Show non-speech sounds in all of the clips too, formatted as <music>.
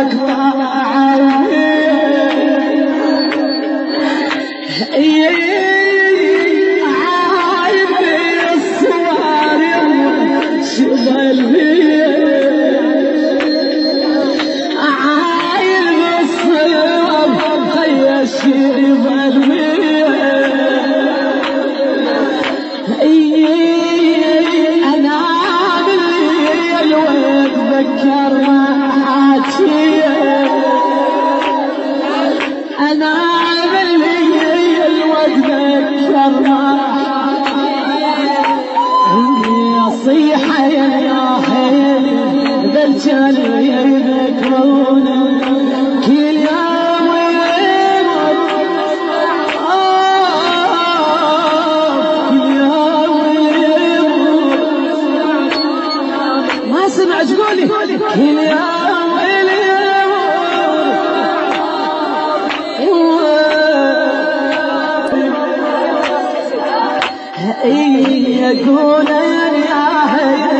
يتلى عليه سمعت قولي كل يوم يقول يا هيبة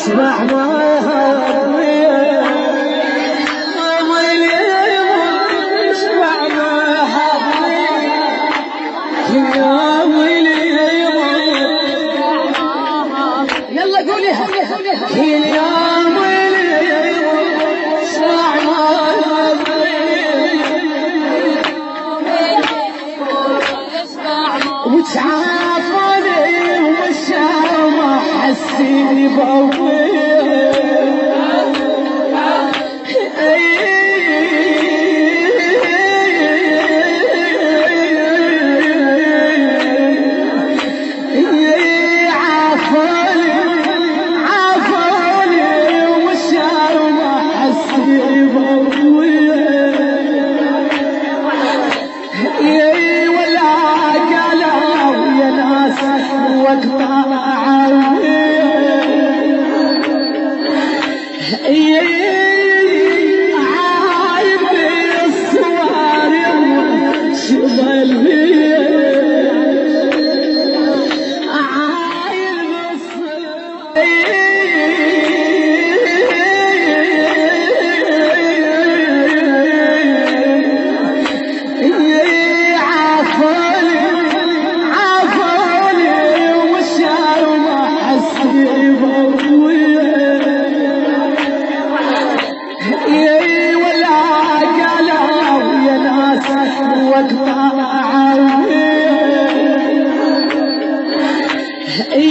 اسمع ما يهضني اسمع ما يهضني يا ويلي. يلا قولي قولي يا وتعافى see Sibawwe يا ناس واقطع عاوني إيه Yeah. <laughs>